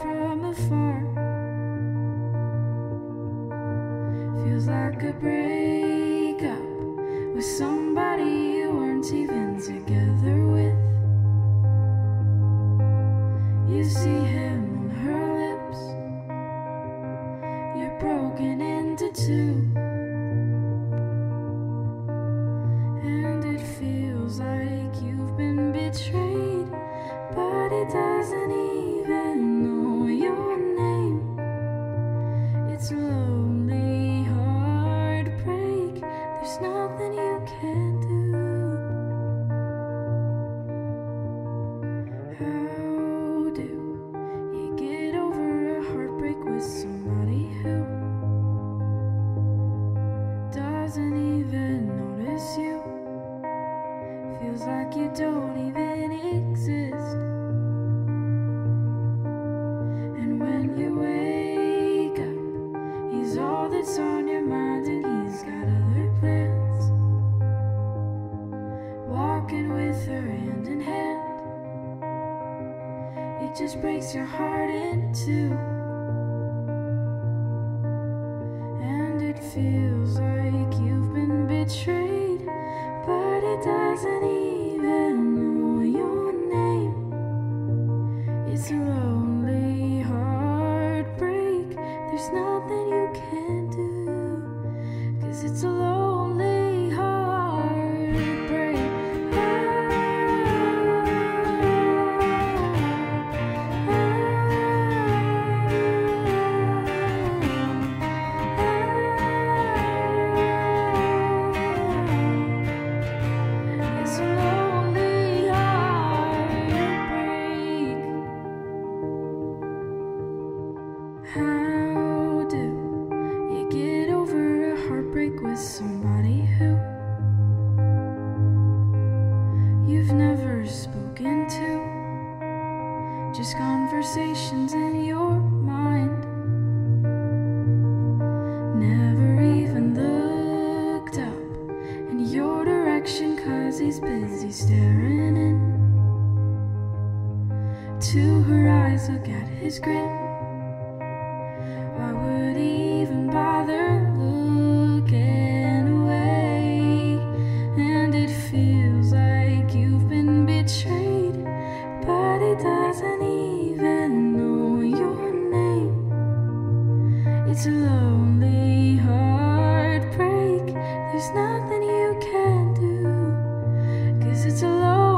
from afar. Feels like a breakup with somebody you weren't even together with. You see him on her lips. You're broken into two. And it feels like you've been betrayed, but it doesn't you. How do you get over a heartbreak with somebody who doesn't even notice you? Feels like you don't even exist. And when you wake up, he's all that's on it just breaks your heart in two. And it feels you've never spoken to? Just conversations in your mind. Never even looked up in your direction, cause he's busy staring in. To her eyes, look at his grin. Why would he It's a lonely heartbreak. There's nothing you can do. Cause it's a lonely